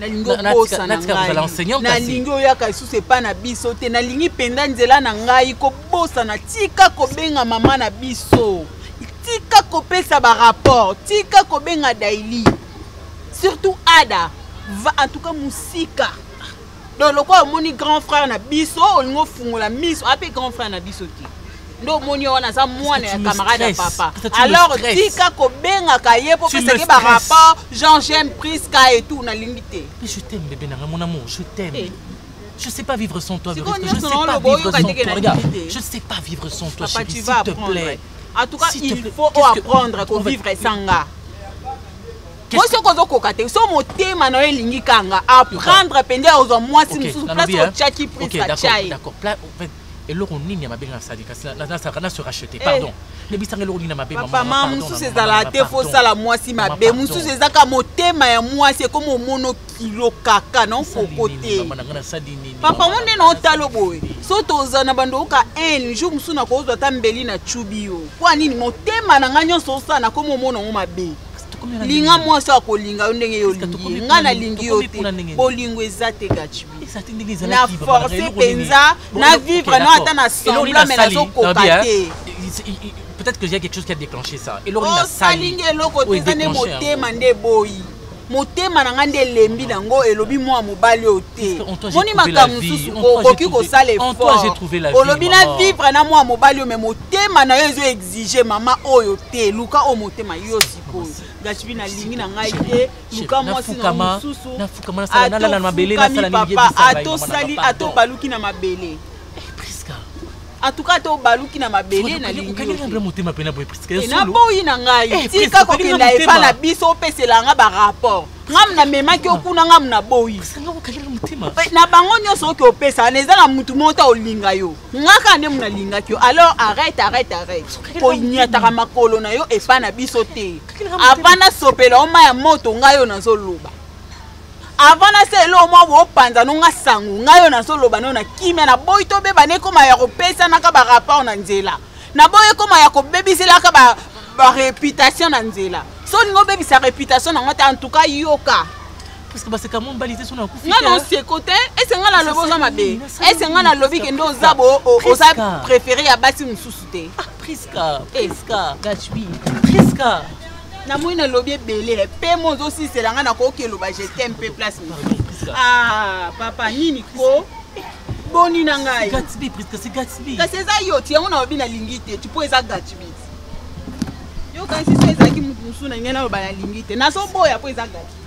nalingi okosa na ngai nalingi oyaka lisusu epai na biso te nalingi mpenza nzela na ngai kobosana tika kobenga mama na biso tika kopesa barapport tika kobenga daily surtout ada va en tout cas mosika donc lokola omoni grand frère na biso olingi ofungola miso ape grand frère na biso te nde omoni wana aza mwana ya camarade ya papa alors tika kobengaka ye mpo pesaki barapport jean j'aime prisca et tout nalingi te je t'aime bebe nanga mon amour je t'aime eh. Je sais pas vivre sans toi, Veronica. Je sais pas vivre sans toi. Regarde, je sais pas vivre sans toi, chérie, s'il te plaît. En tout cas, si il faut apprendre à vivre sans nga. moi soki ozokoka te so motema na yo elingi kanga apprendre mpenza ozwa mwasi mosusu place otyaki prise atyai eloko nini ya mabe nga nasali kasi nasalaka na se rachete eh. pardon yebisanga eloko nini ya mabe mama mosusu ezala te fo osala mwasi mabe mosusu ezaka motema ya mwasi ekomi omono kilo kaka na okoko te papa ngo nde na otalo boye so toza na bando oyoka haine jour mosusu nakozwa ata mbeli na cubi yo mpo nini motema na ngai nyonso osala nakomi omona yango mabe linga mwasi akolinga yo ndenge yo olingi ye ngai nalingi yo te bolingo eza te gaci na force mpenza na vivre no ata na sembla me nazokoka te peut-être que j'ai quelque chose qui a déclenché ça eloko nini nasali osalingi eloko te eza nde motema nde eboyi motema na ngai nde elembi nango elobi mwa mobali oyo te moni makambo mosusu okoki kosala effort olobi na vivre na mwa mobali oyo me motema na yo ezo exige mama oyo te luka oyo motema yo sikoyo gachibi nalingi na ngai te luka mwasi na mosusu papa atosali atobaluki na mabele atuka ata obaluki na mabele naboyi na ngai tika kokenda epa na biso opesela nga barapport ngamu namemaki okuna ngamu naboyi na bango nyonso oke opesa wana eza na motu moko ta olinga yo nga kaka nde munalingaki yo alors arrête arrête arrête konyataka makolo na yo epa na biso te avant nasopela yo mai ya moto ngai oyo nazoloba avant nasala eloko mwa bopanza no nga sango ngai oyo nazoloba nayo na kimia naboyi tobeba na ekoma ya kopesanaka barapport na nzela naboyi ekoma ya kobebiselaka bareputation na nzela so olingi obebisa reputation nango te antuka yoka nga na oseko te ese nga nalobi oza mabe ese nga nalobi kende oza préféré ya basi mosusu te ah, prisca eh, prisca gachbi prisca namoni nalobi ebele mpe mo ozosisela ngai nakoki eloba jetem mpe place ah, papa nini ko boni na ngai kasi eza yo ti yango nalobi nalingi te ti mpo eza gachbi yokanisi so ezalaki motu mosusu na ngai naloba nalingi te nazoboya mpo eza gachbi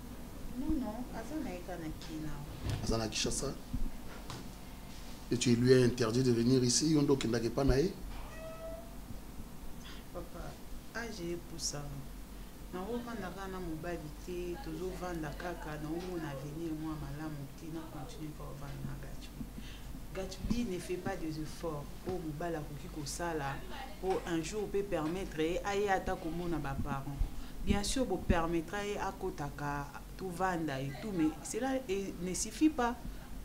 Non, non, aza na ye kaka na kin awa. aza na kinshasa et tu lui as interdit de venir ici yo nde okendaka epa na ye Papa, age epusama. Nakomanda kaka na mobali te, tozovanda kaka, nakomona avenir mwa malamu te, na continue kaka kovanda na Gatsby. Gatsby ne fait pas des efforts oyo mobali akoki kosala po un jour pe permettre ye aye ata komona ba parents bien sûr bo permettra ye akotaka tovanda et tout mais cela ne suffit pas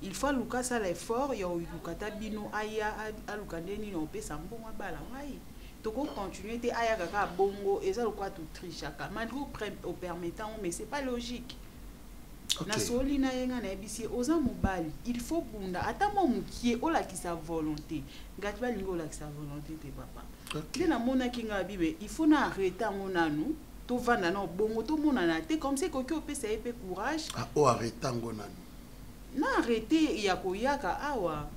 il faut aluka asala effort ya oluka ata bino aya aluka nde nini opesa mbongo abala ngai tokocontinue te ayaka kaka bongo eza lokola totrichaka malgré opermettango mais c'est pas logique na soli na ye ngai nayebisi ye oza mobali il faut bunda ata mwa mokie olakisa volonté ngati balingi olakisa volonté te papa nde namonaki ngai bibe il faut na arrete yango nanu tovanda na obongo tomonana te comme ça ekoki opesa ye mpe courage ah, o arrete yango nanu na arrete ya koyaka awa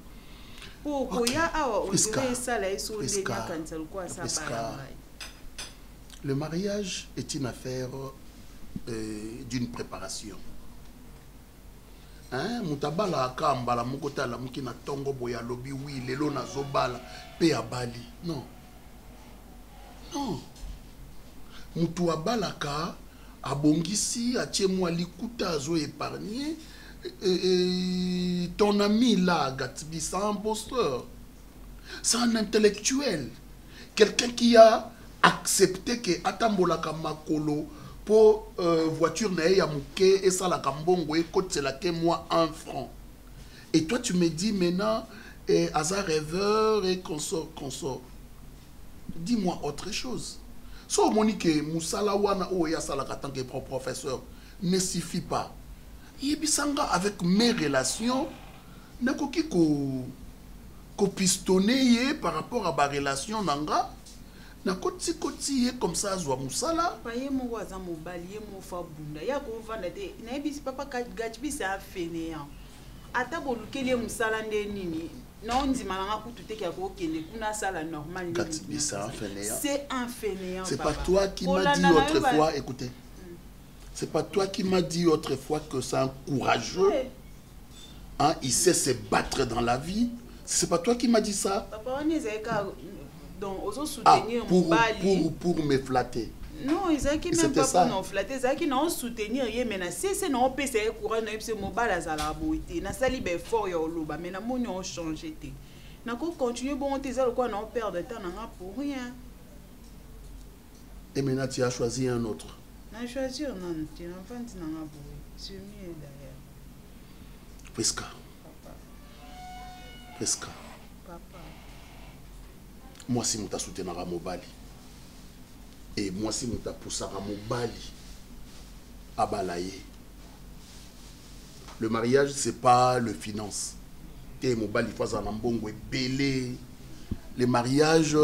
mpo koya awa ondire esala ye so nde nakanisa lokola asabala ngai Le mariage est une affaire euh, d'une préparation. Hein, moto abalaka mbala moko te alamuki na ntongo boye alobi wi lelo nazobala mpe abali non non moto abalaka abongisi atie mwa likuta azo épargne euh, euh, ton ami là gatbi sans imposteur c'est un intellectuel quelqu'un qui a accepté que atambolaka makolo mpo euh, voiture na ye ya moke esalaka mbongo ekotisela te mwa 1 franc et toi tu me dis maintenant eh, aza rêveur et consort consort dis moi autre chose so omoni ke mosala wana oyo ye asalaka tant que professeur ne suffit pas yebisa nga avec mes relations Nakoki ko ko pistonner ye par rapport à ba relations na nga na koti koti ye comme ça azwa musala. Papa ye moko aza mobali ye moko faut abunda ye akovanda te nayebi papa Gatsby c'est un fainéant ata bolukeli ye musala nde nini naondima nanga kutu te ke akokende kuna asala normal c'est un fainéant c'est pas toi qui m'a dit autrefois écoutez hmm. c'est pas toi qui m'a dit autrefois que c'est un courageux ouais. Hein, il sait se battre dans la vie. C'est pas toi qui m'as dit ça. Papa, on est donc ozo ah, soutenir ah, pour, pour, pour me flatter. Non, ezalaki même pas ça. pour flatter, ezalaki na soutenir ye mais na sese na opesa ye courant na yebisa mobali azala boye te. Nasali ba effort ya oloba mais namoni on change te. Nako continuer bongo te eza lokola na perdre temps na nga pour rien. Et maintenant, tu as choisi un autre. Na choisir nanu te, na vandi na nga boye. C'est mieux d'ailleurs. Prisca. Papa. Prisca. Papa. Moi si muta soutenaka mobali. Et moi si muta poussaka mobali abala ye. le mariage c'est pas le finance te mobali fo azala na mbongo ebele le mariage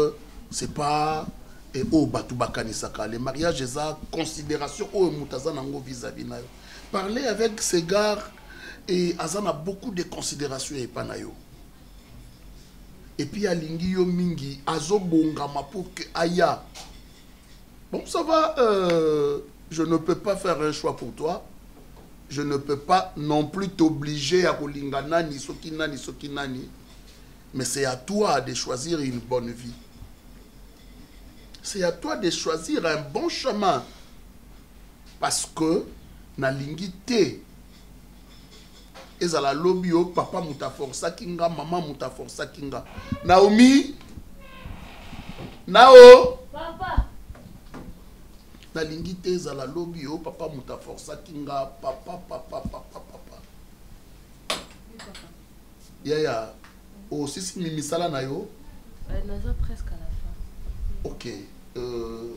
c'est pas e oyo bato bakanisaka le mariage eza considération oyo moto aza na yango vis-à-vis na yo parler avec segard e aza na beaucoup de considération ya epa na yo epuis alingi yo mingi azobongama pour que aya Bon, ça va, euh, je ne peux pas faire un choix pour toi. Je ne peux pas non plus t'obliger à ni Sokinani, Sokinani. Mais c'est à toi de choisir une bonne vie. C'est à toi de choisir un bon chemin. Parce que, lingité, ezala lobi yo papa moto aforsaki nga mama moto aforsaki nga naomi nao papa nalingi te ezala lobi yo papa moto aforsaki nga papa papa papa papa yaya osisi mi misala na yo euh, ok euh...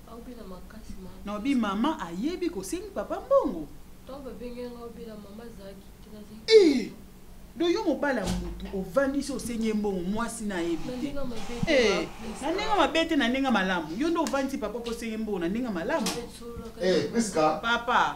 Obela makasi maman. Na obi maman ayebi kosengi papa mbongo. Tango babenge nga obela maman azalaki te nazali. Eh! do yo mobali ya motu ovandisi osengi ye mbongo mwasi na ayebi te eh, na ndenge mabe te na ndenge malamu yo nde ovandisi papa mpo osengi mbongo na ndenge malamu eh, papa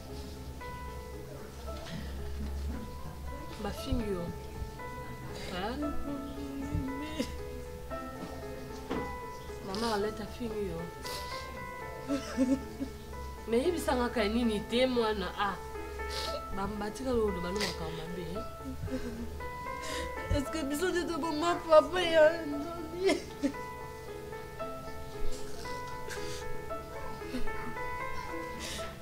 bafingi yo mama aleta fingi yo me yebisanga kai nini te mwana a ah. batika loyo oloba no makambo mabe eske biso nde tokoma papa ya nani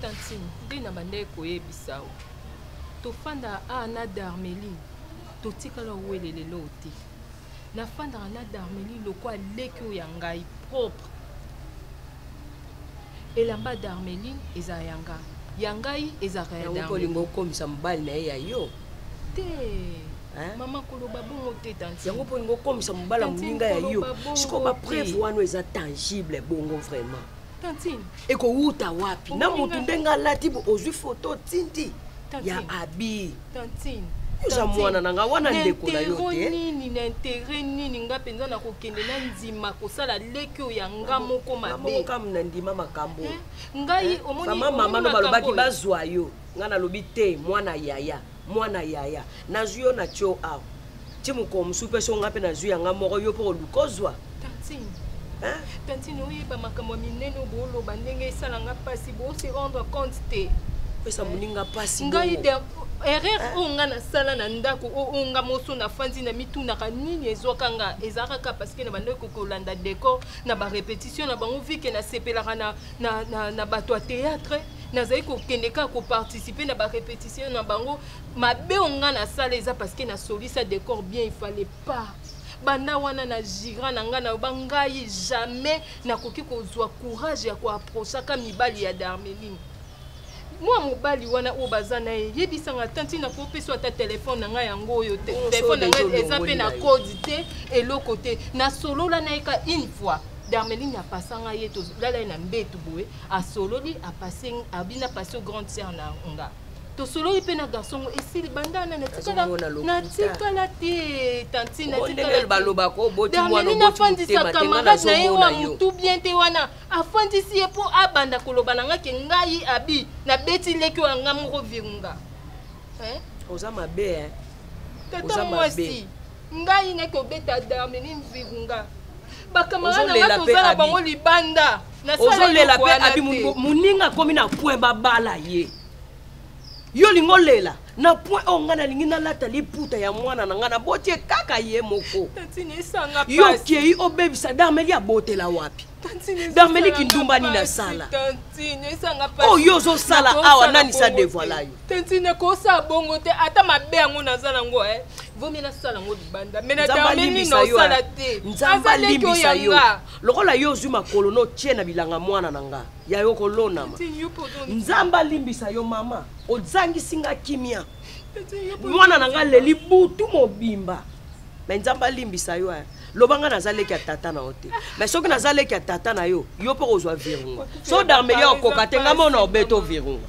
tantine nde na bandaki koyebisa yo tofanda a na darmeli totikala owele lelo te nafandaka na darmeli lokwa leki oyo ya ngai propre elamba darmeli ezala ya ngai ya ngai ezalaka ya darmeli okokomisa mobali na ye ya yo mama koloba bongo te tanti yango mpo olingi okomisa mobala moninga ya yo sikoyo bapreuve wana eza tangible bongo vraiment tantine ekowuta wapi na motu ndenge alati ozwi foto tindi ya abi tantine oza mwana na ngai wana ndeko na yo te nini na intere nini ngai mpenza nakokende na ndima kosala leki oyo ya nga moko mabekamna ndima makambo eh, ngai eh, omoni mama no balobaki bazwa yo nga nalobi te mwana yaya mwana yaya nazwi yo na tio awa ti mokolo mosusu mpe so nga mpe nazwi yanga moko yo mpe oluka ozwa tantine oyeba makambo ya minene oyo booloba ndenge esala nga mpasi bose rendre compte te pesa moninga mpasi ngai erreur eh. oyo ngai nasala na ndako oyo ngai moso nafandi na mitunaka nini ezwaka nga ezalaka kaka parceke na bandaki kokolanda decor na barepetition na bango vike nasepelaka na na, na, na bato ya théâtre nazali kokende kaka koparticipe na barépétition na bango mabe oyo ngai nasala eza parce que nasolisa décor bien il fallait pas banda wana na gira na ngai naloba ngai jamais nakoki kozwa courage ya koaprochaka mibali ya darmeline mwa mobali wana oyo baza na ye yebisa nga ata ntina kopesa ata telefone na ngai yango oyo te telefone na ngai eza mpe na kodi te eloko te nasolola na ye ka une fois darmeline apasa ngai ye tolala ye na mbetu boye asololi apase abina pase o grande sere na nga tosololi mpe na garçon ngo esili banda na natikala natikala te tantine natikala baloba ko boti mwana oboti te matemanazomona yo darmeline afandisa camarade na ye wa mutu bien te wana afandisi ye mpo abanda koloba na nga ke ngai abi nabeti leki oyo nga moko virunga eh? oza mabe eh? tata mwasi ngai naki obeta darmini virunga bakamarana nga toza na bango libanda ozolela mpe abi moninga akomi na pwe babala ye yo olingi olela na point oyo ngai nalingi nalata liputa ya mwana na ngai naboti ye kaka ye moko yo okei obebisa darmeli abotela wapi darmeli kindumba nini asala oyo ozosala awa nani sa devoila yo tantine kosa bongo te ata mabe yango naza nango e eh. vomi nasala yango libanda me na darmeli nini osala te nzambe alimbisa yo lokola yo ozwi makolo notie na bilanga mwana na ngai ya yo kolonama nzambe alimbisa yo mama ozangisi nga kimia mwana na nga leli butu mobimba me nzambe alimbisa yo eh. loba nga naza leki ya tata na yo te me soki naza leki ya tata na yo yo mpe kozwa virunga so darmelia okoka te nga mona obeto virunga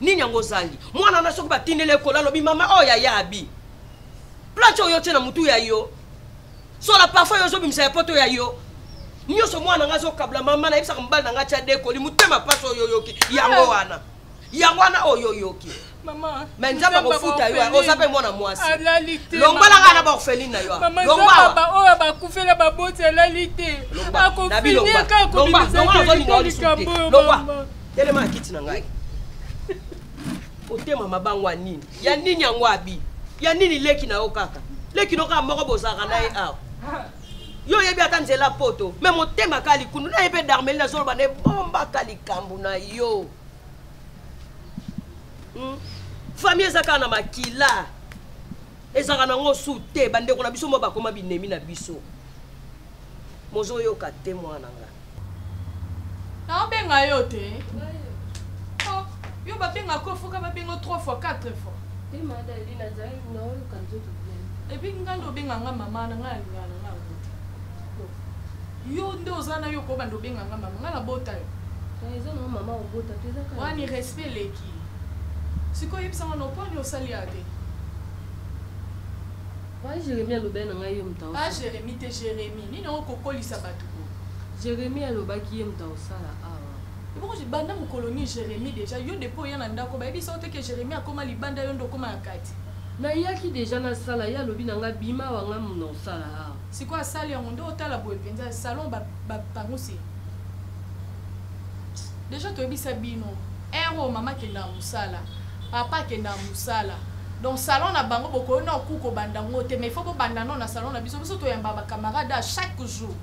nini yango ozangi mwana wana soki batindeli ekola alobi mama oyo oh, yaya abi plate oyo otie na motu ya yo sola parfum yo ozobimisa ya poto ya yo nyonso mwana ngai azokabla mama nayebisaka mobali na ngai tya dekoli motema mpasi oyo oyoki yango ah. wana yango wana oyo oyoki me nzambe akofuta yo oza mpe mwana mwasi longola ngai na baorpheline na yo longwaoyo bakufela baboti alali te akofinia kaka kobimisalikambo telema na kiti na ngai otema mabango ya nini ya nini yango abi ya nini leki na yo kaka leki no kaka moko bozalaka na ye awa yo oyebi ata nzela poto me motema ka likundu na ye mpe darmeli nazoloba na ebombaka likambo na yo hmm? famille eza kaka na makila ezalaka nango su te bandeko na biso moko bakoma binemi na biso Mozo yoka te mwana nga. Na obenga yo te. Oh, yo ba benga ko foka ba bengo 3 fois 4 fois. Te mada elina zai na oyo kanzo to bien. Et puis nga ndo benga nga mama na nga linga na nga. Yo ndo oza na yo ko bando benga nga mama nga na bota yo. Eza na mama obota te eza ka. Wani respect leki. Sikoyo yebisa nga no poni osali ya te. Papa Jeremy alobaki na ngai ye moto Pas Jeremy te Jeremy. Nini yango kokolisa bato ko? Jeremy alobaki ye moto akosala awa. Eboko banda mokolo nini Jeremy deja yo depuis oya na ndako bayebisa yo te ke Jeremy akoma libanda yo nde okoma na kati. Nayaki deja nasala ye alobi na ngai bima awa ngai moto nakosala awa. Sikoyo asali yango nde otala boye mpenza salon bapangusi ba deja toyebisa bino. Heure oyo mama akendaka mosala, papa akendaka mosala. Donc salon na bango bokoki nao ku kobanda yango te mais il faut bobanda nao na salon na biso biso toyambaka bacamarade a chaque jour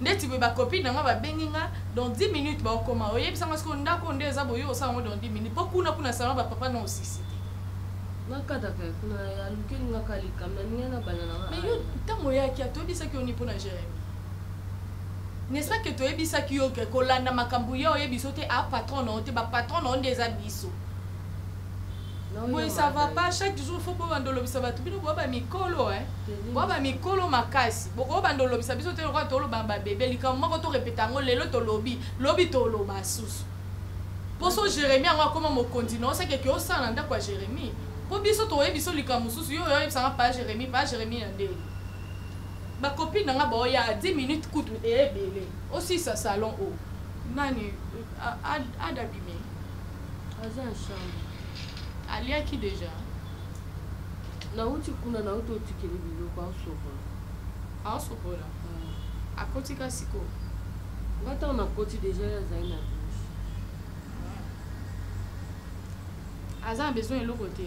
ndeti boye bacopine na ngai babengi nga dans 10 minutes baokoma oyebisa nga sikoyo ndako nde eza boye osala yango dans 10 minutes mpo kuna kuna salon bapapa na osisi te nakataka kuna alukeli nga kalikamna ninga na bana na ntango oyaki atoyebisaki yo ni mpo na jeremi N'est ce pas que toyebisaki yo que kolanda makambo ya oyebi biso te a patron na yo te ba patron na yo nde eza biso boye ça va pas chaque jour faut bobanda olobisa bato bino boya bamikolo eh. boya bamikolo makasi bokobanda olobisa biso te lokola toloba babebe likambo moko torepeta yango lelo tolobi lobi toloba susu mposo jérémi yango akoma mokonzi na osekeke osala na ndako ya jérémi mpo biso toyebi biso likambo mosusu yo oyo oyebisanga pa jérémi pa jérémi ya ndenge ba copine na nga bao ya 10 minutes kutu eye ebele osisa salon o oh. nani adabime aza ya chambre aliaki deja nauti kuna nauti otikeli biloko aosokola aosokola ah. akotika sikoyo nga ntango nakoti deja ye azali na douche ah. aza na besoin eloko te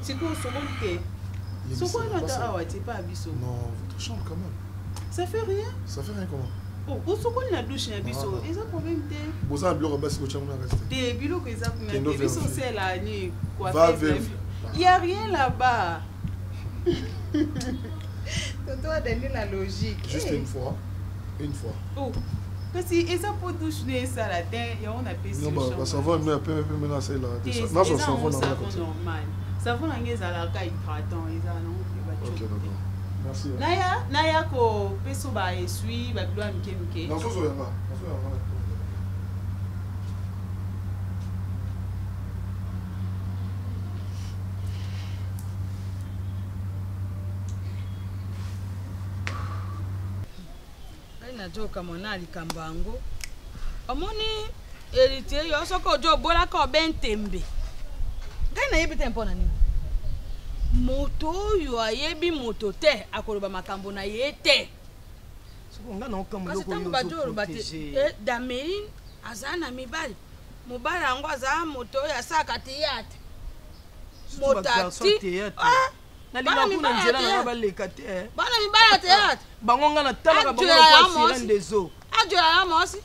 sikoyo osokoli te sokoli ata awa te pa biso ça fait rien ça fait rien comment osokoli na dushe na biso ah. eza problème te boza na biloko ya basi kotya kuna kasi te biloko eza kuna te biso osela ni ya rien là-bas toto adali na logique juste une eh. fois une fois oh kasi eza po douche ne esala te yango napesi basavon yango ya pembe pembe nasalelaka te naso savon normal savon na ngai ezalaka hydratant eza nango naya naya kopesa ba esui babilo ya mike mike ngai nazo okamwa na likambo yango omoni elite yo soki ojo obolaka obe ntembe ngai nayebi te mpo na nini moto oyo ayebi moto te akoloba makambo na ye te kasi ntango bato oloba te eh, dameline azala na mibali mobali yango azala moto oyo asaka teyate motati nalingaka kuna nzela na nga baleka te eh. bana mibala ya teyate bango nga natalaka bango lokola ndezo ajola ya mwasi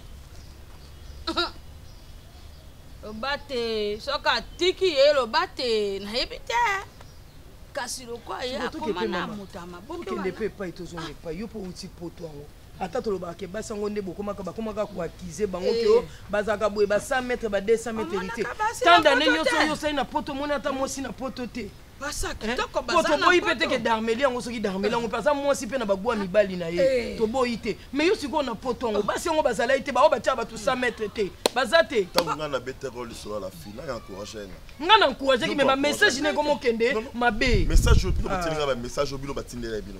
loba te soki atiki ye loba te nayebi te kasi lokola ye akoma na moto ya mabokende mpe epai tozonga epai yo mpo outi poto yango ata tolobaka ke basi yango nde bokomaka bakomaka koakize bango eh. keo bazalaka boye ba 100 mètre ba 200 mètre héritier tanda nde nyonso oyo osali na poto omoni ata mwasi na poto te po toboyi mpe teke darmeli yango soki darmeli yango mpe aza mwasi mpe na bagwa mibali na ye eh. toboyi te mais yo sikoyo na poto yango basi yango bazalaki te baoyo batyaka bato 100 mètre te baza te ntango ngai nabetaka lisolo ya la fila ya encourage nga ngai na encourageki mais bamessage na ekomokende mabe message oyo bino ah. botieli ngai bamessage oyo bino batindela bino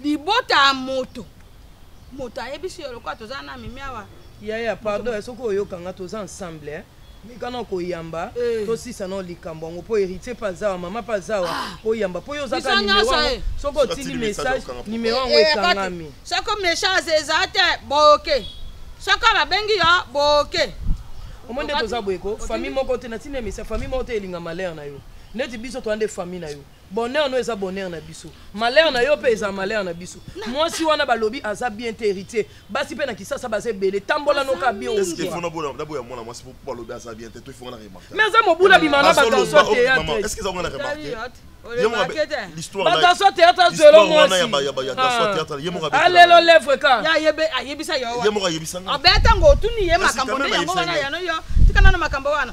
libota ya moto moto ayebisi yo lokola toza na mimi awa yaya pardon eh, soki oyokanga toza ensemble eh? meka na koyamba eh. tosisa na likambo yango mpo héritier mpe azawa mama mpe azawa ah. oyamba mpo yo ozaka soki otindi message nimero yango ekangami soko message eza te boke soko babengi yo boke omoi nde toza boyeko famille moko te natina emisa famille moko te elinga malheur na yo neti biso toya nde famille na yo bonheur no eza bonheur na biso malheur na yo mpe eza malheur na biso mwasi wana balobi aza bien te héritier basi mpe na kisasa baza ebele tambola noka bien naboya mwana mwasi mpo balobi aza bien te to ifo nga na remarke mais aza mobula bima na bakanso ya théâtre est ce que eza nga na remarke bakanso théâtre azwelo mwasialelo lèvre kaayebisa yoobeta ntango otuni ye makambo nde yango wana yano yo tika nano makambo wana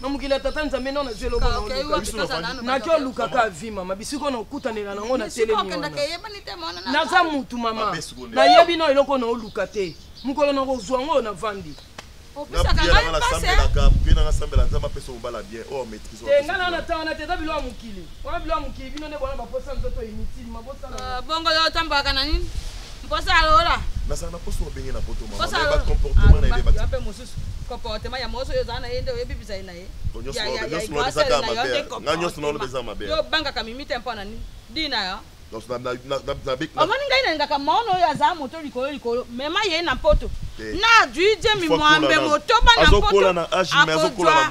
na mokili ya tata nzambe nao nazwi eloko naki olukaka avi mama bisiko na okutanela nango na telemi wana naza mutu mama nayebi nao eloko naoluka te mokolo nakozwa ngo oyo navandi ngana na tanga na te eza bilo ya mokili wana bilo ya mokili bino nde bona baposa nzoto inutile mabosana bongo yo otambwaka na nini mposa alola nasala na poso obenge na poto mama ba comportement na ye comportement ya mwasi oyo ozala na ye nde oyebi bizali na ye nga nyonso naloba eza mabe yo obangaka mimi te mpo na nini dina ya omoni ngai nalingaka maono oyo azala moto likolo likolo mema ye na mpoto na duidie mimwambe motoba na mpoto akozwa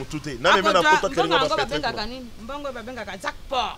mbongo yango babengaka nini mbongo oyo babengaka jackpot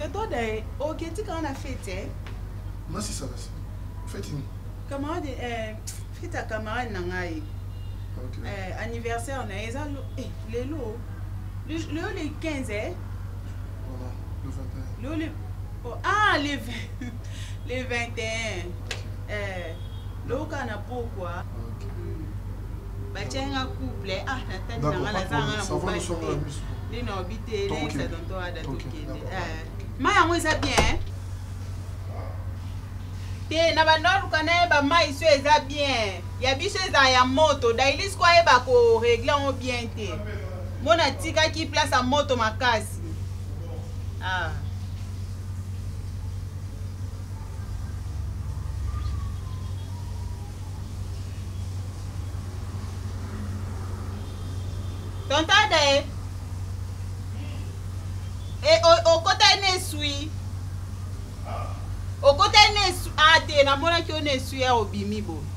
Metoda eh, ok tika wana fete eh. Masisa kasi. Fete nini? Camarade eh fete ya camarade na ngai. Okay. Eh, anniversaire na ye eza eh, lelo lelo le 15 eh. Voilà, le 21. Lelo le oh, ah le 20 le 21. Okay. Eh, loka na pokwa. Okay. batiaki nga couple ah natali na nga naza nga na mobali te nde na obi te nayebisa tonton ada tokende eh. ma yango eza bien te na banoluka na ye bamai so eza bien ya biso ezala ya moto dailis ko ayeba koregle yango bien te mpo natikaki place ya moto makasi ah. Tonton Ade e eh, okota ene esui okota ene esui a ah, te namonaki one esui ya obimi boye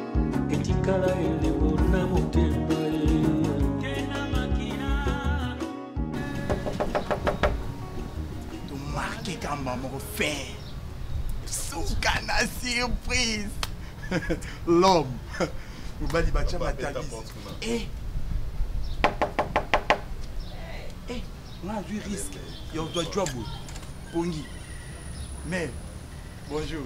etikala elembo na motema tomarke kamba moko fin suka na surprise l'homme mobali batya matabisi eh. eh, nga azwi risque ya ozwa jwa boye pongi mais bonjour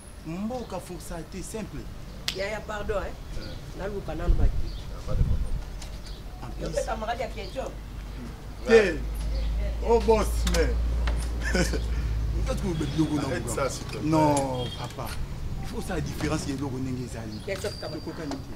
mboka fursa te simple yaya pardon eh? euh. naluka nanu baki yope camarade ya keco te o bos me non papa il faut osala différence ya eloko ndenge ezali tokokani te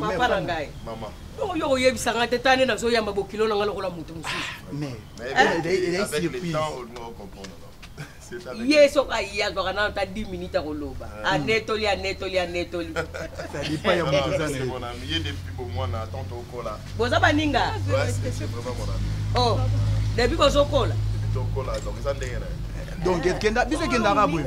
mapa na ngai bongo yo koyebisa ngai te tane nazoyamba bokilo na ngai lokola moto mosusu ye soki aye azwaka nano ta 10 minute akoloba eh. anetoli anetoli anetoli boza baninga depuis bozokola donc biso ekendaka boye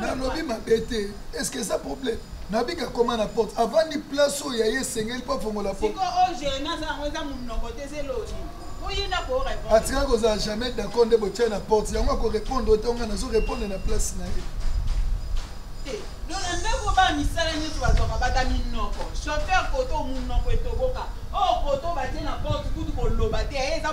nalobi mabe te estce eza problème nabika koma na porte avandi place oyo ya ye esengeli mpo afongola atika kozala jamais d'accord nde botia na porte yango akorépondre oyo ntango ngai nazo répondre na place na ye ndeko ba misala nyonso bazwaka bata minoko chauffeur koto monoko etoboka oyo oh, koto batie na porte kutu koloba te eza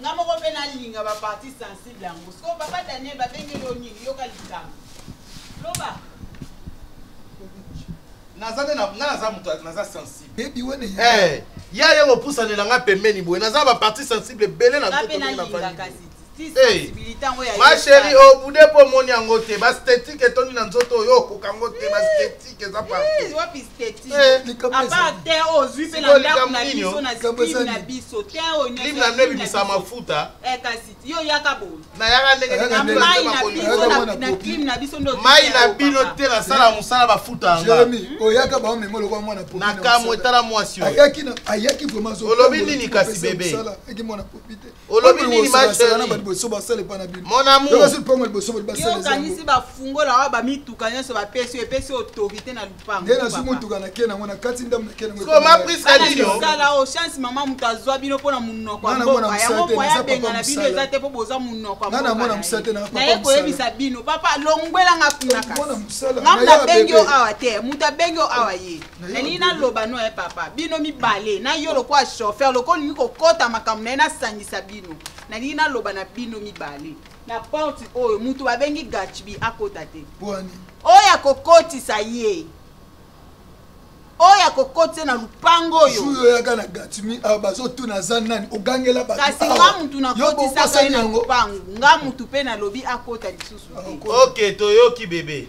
nga moko mpe nalinga ba partie sensible yango siko papa daniel babengeli yo nini yoka likambo loba naza nde nga naza moto naza sensible eh, ya ye kopusanela nga pembeni boye naza ba partie sensible ebele na nzoto ndenge nafandi ma chérie obude mpo omoni yango te bastetike etondi na nzoto oyo okoka yango te bastetike eza eh, wapi esthétique eh, apart te oyo ozwi mpe na ndako na biso na slim na biso te oyo nyonso na nde bimisa mafuta eh, kasi yo yaka boye nayaka ndenge mai na biso na clim na biso nde mai na bino te nasala mosala bafuta yanga oyaka bango meme lokola mwana na kamwe tala mwasi oyo ayaki vraiment olobi nini kasi bebe eki mwana popi te olobi nini maokanisi bafungola wa bamituka nyonso bapesi yo epesi autorité na lupangosala o chance mama moto azwa bino mpo na monoko ya mboka yango koya benga na bino eza te mpo boza monoko ya mbokaye koyebisa bino papa longwelanga kunaka ngamna bengi yo awa te moto abengi yo awa ye nalingi naloba no ye eh, papa bino mibale na yo lokola chauffeur lokola olingi kokɔta makambo na ye nasangisa bino nalingi naloba na bino mibale na porte oyo moto babengi gachbi akota te oyo akokotisa ye oyo akokotisa na lupango oyoyaka na gatimi awa bazotuna aza nani ogangela kasi nga motu nakotisaka ye na lupango nga motu mpe nalobi akota lisusu te ok toyoki bebe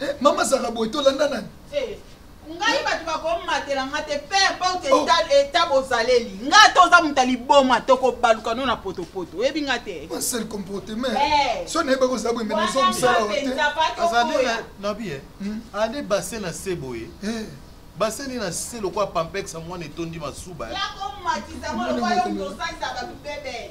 Eh, mama azalaka boye tolanda nani eh, ngai bato bakomatela nga te pe importe oh. eta bozaleli nga te oza moto ya liboma tokobaluka no na potopoto oyebi nga te basel comportement eh. so nayebi bakozala boye mena zo mosala wa te azali nabi ye hmm? ande base na se boye baseni na se lokola pampex ya mwana etondi masuba yakomatisa ngo lokola yo moto osalisa bato bebe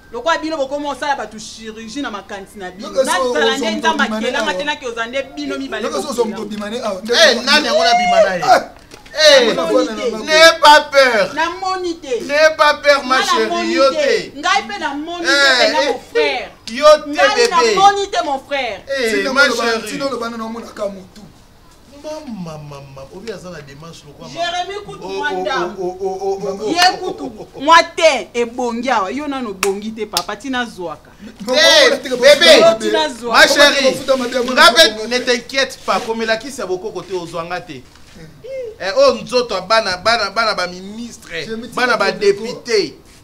lokola bino bokoma osala bato chirurgie na makanisi na bino nazala nde nzambe akelanga te nake oza nde bino mibalenani eh, yango nabima na ye ah! eh, N'aie pas peur. Namoni te. N'aie pas peur ma chérie. Yo te. Ngai pe namoni te eh, na mon frère. Yo te bébé. Ngai namoni te mon frère. Eh ma chérie. Tino le banana omona kamutu. mama mama obi aza na demarche lokola jeremi kutu oh, oh, mwa ndambo oh, ye kutu mwa te ebongi awa yo nano obongi te papa tina zwaka ma chérie nga mpe ne t'inquiète pas komelakisa bokoko te ozwa nga te eh, oyo nzoto ya bana bana bana baministre bana badepute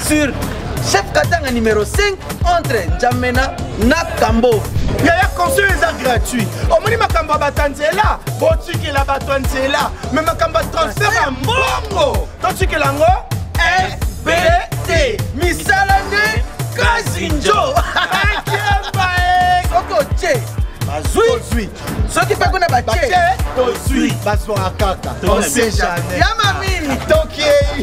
sur chef katanga numéro 5 entre njamena na kambo yaya conseil eza gratuit omoni makambo ya bato ya nzela botikela bato ya nzela me makambo ya transfert ya mbongo totikela yango sbt misala nde kazinjo soki otie bazwi soki mpe kuna batie tozwi bazwaka kaka on sait jamais ya mamini tokei